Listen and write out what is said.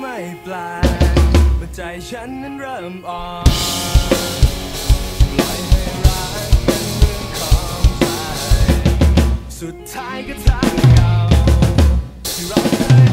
ไม่แปลกเมื่ใจฉันนั้นเริ่มอ่อนปล่อยให้รักเป็นเรื่องของใจ สุดท้ายก็ทางเก่าที่เราเคย